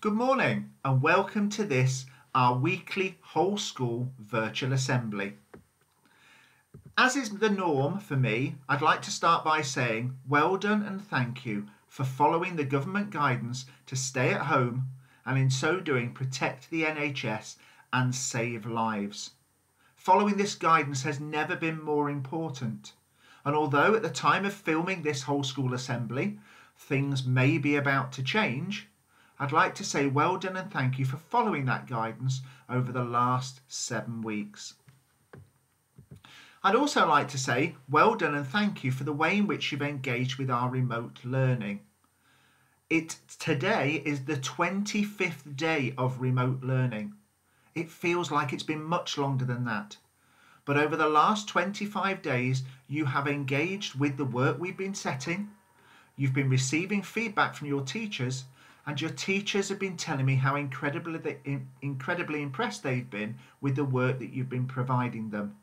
Good morning and welcome to this, our weekly whole school virtual assembly. As is the norm for me, I'd like to start by saying well done and thank you for following the government guidance to stay at home and in so doing protect the NHS and save lives. Following this guidance has never been more important. And although at the time of filming this whole school assembly, things may be about to change, I'd like to say well done and thank you for following that guidance over the last seven weeks. I'd also like to say well done and thank you for the way in which you've engaged with our remote learning. It today is the 25th day of remote learning. It feels like it's been much longer than that. But over the last 25 days, you have engaged with the work we've been setting. You've been receiving feedback from your teachers and your teachers have been telling me how incredibly, incredibly impressed they've been with the work that you've been providing them.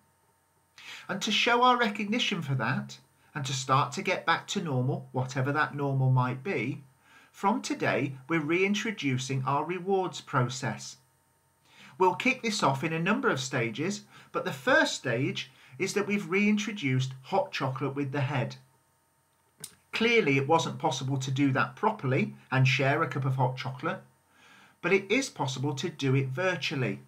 And to show our recognition for that, and to start to get back to normal, whatever that normal might be, from today we're reintroducing our rewards process. We'll kick this off in a number of stages, but the first stage is that we've reintroduced hot chocolate with the head. Clearly, it wasn't possible to do that properly and share a cup of hot chocolate, but it is possible to do it virtually.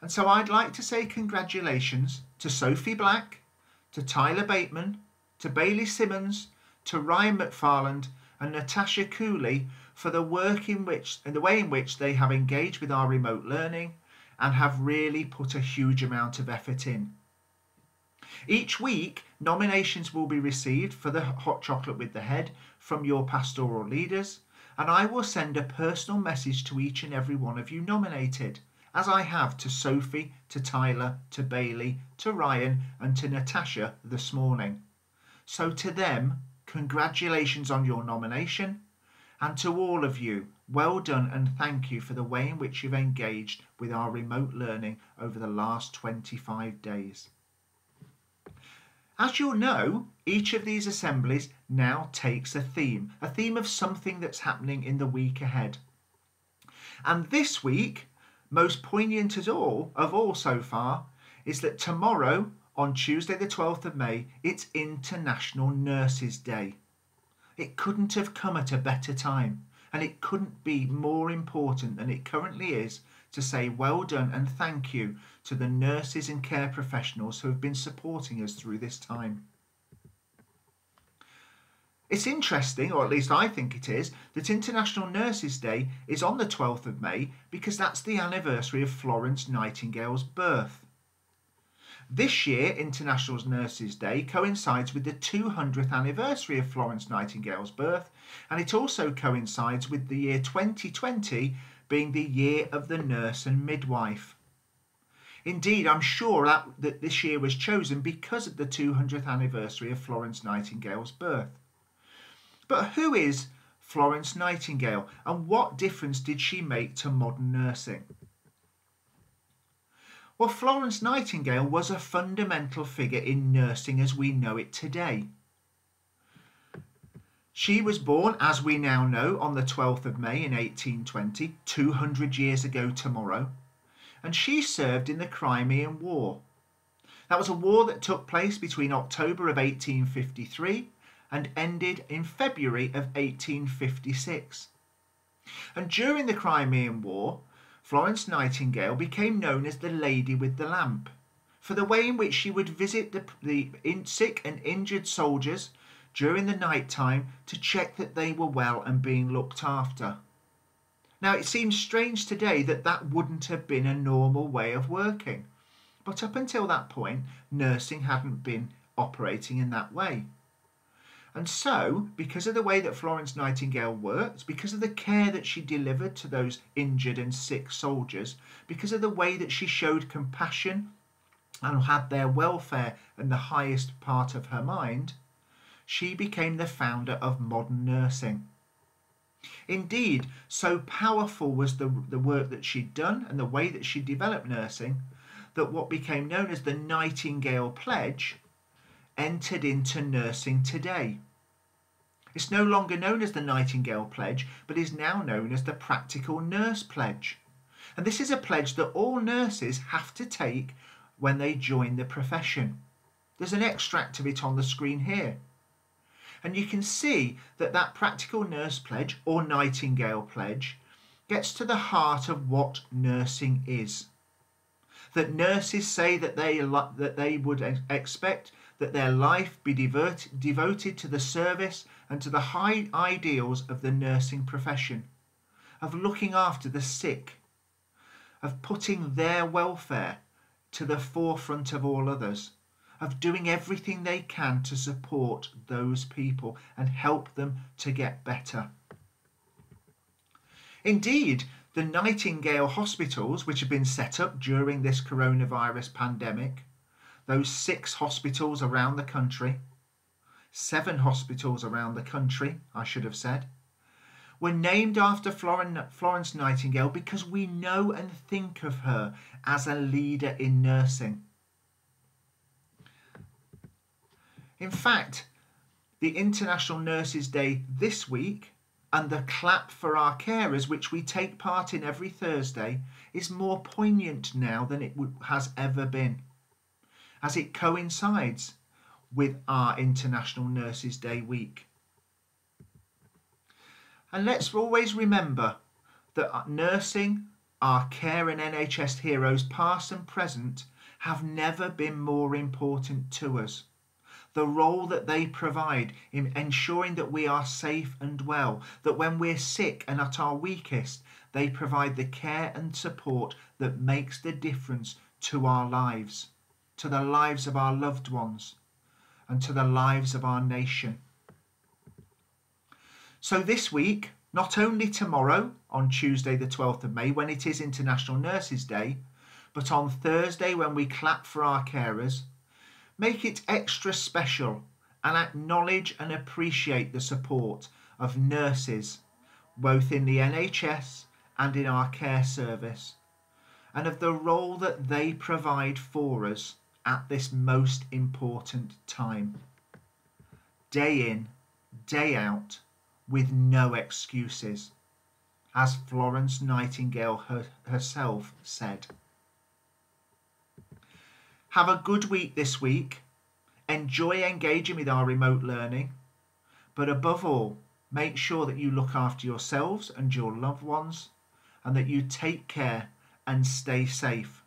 And so I'd like to say congratulations to Sophie Black, to Tyler Bateman, to Bailey Simmons, to Ryan McFarland and Natasha Cooley for the work in which and the way in which they have engaged with our remote learning and have really put a huge amount of effort in. Each week, nominations will be received for the hot chocolate with the head from your pastoral leaders, and I will send a personal message to each and every one of you nominated, as I have to Sophie, to Tyler, to Bailey, to Ryan, and to Natasha this morning. So to them, congratulations on your nomination, and to all of you, well done and thank you for the way in which you've engaged with our remote learning over the last 25 days. As you'll know, each of these assemblies now takes a theme, a theme of something that's happening in the week ahead. And this week, most poignant as all of all so far, is that tomorrow, on Tuesday the 12th of May, it's International Nurses Day. It couldn't have come at a better time, and it couldn't be more important than it currently is to say well done and thank you to the nurses and care professionals who have been supporting us through this time. It's interesting, or at least I think it is, that International Nurses Day is on the 12th of May because that's the anniversary of Florence Nightingale's birth. This year, International Nurses Day coincides with the 200th anniversary of Florence Nightingale's birth, and it also coincides with the year 2020 being the year of the nurse and midwife. Indeed, I'm sure that, that this year was chosen because of the 200th anniversary of Florence Nightingale's birth. But who is Florence Nightingale and what difference did she make to modern nursing? Well, Florence Nightingale was a fundamental figure in nursing as we know it today. She was born, as we now know, on the 12th of May in 1820, 200 years ago tomorrow, and she served in the Crimean War. That was a war that took place between October of 1853 and ended in February of 1856. And during the Crimean War, Florence Nightingale became known as the Lady with the Lamp for the way in which she would visit the, the sick and injured soldiers during the night time to check that they were well and being looked after. Now, it seems strange today that that wouldn't have been a normal way of working, but up until that point, nursing hadn't been operating in that way. And so, because of the way that Florence Nightingale worked, because of the care that she delivered to those injured and sick soldiers, because of the way that she showed compassion and had their welfare in the highest part of her mind, she became the founder of modern nursing. Indeed, so powerful was the, the work that she'd done and the way that she developed nursing that what became known as the Nightingale Pledge entered into nursing today. It's no longer known as the Nightingale Pledge, but is now known as the Practical Nurse Pledge. And this is a pledge that all nurses have to take when they join the profession. There's an extract of it on the screen here. And you can see that that Practical Nurse Pledge or Nightingale Pledge gets to the heart of what nursing is. That nurses say that they, that they would expect that their life be divert, devoted to the service and to the high ideals of the nursing profession, of looking after the sick, of putting their welfare to the forefront of all others, of doing everything they can to support those people and help them to get better. Indeed, the Nightingale hospitals, which have been set up during this coronavirus pandemic, those six hospitals around the country, seven hospitals around the country, I should have said, were named after Florence Nightingale because we know and think of her as a leader in nursing. In fact, the International Nurses Day this week and the clap for our carers, which we take part in every Thursday, is more poignant now than it has ever been, as it coincides with our International Nurses Day week. And let's always remember that nursing, our care and NHS heroes, past and present, have never been more important to us. The role that they provide in ensuring that we are safe and well, that when we're sick and at our weakest, they provide the care and support that makes the difference to our lives, to the lives of our loved ones, and to the lives of our nation. So this week, not only tomorrow on Tuesday the 12th of May when it is International Nurses Day, but on Thursday when we clap for our carers, make it extra special and acknowledge and appreciate the support of nurses both in the NHS and in our care service and of the role that they provide for us at this most important time. Day in, day out, with no excuses, as Florence Nightingale her, herself said. Have a good week this week. Enjoy engaging with our remote learning. But above all, make sure that you look after yourselves and your loved ones and that you take care and stay safe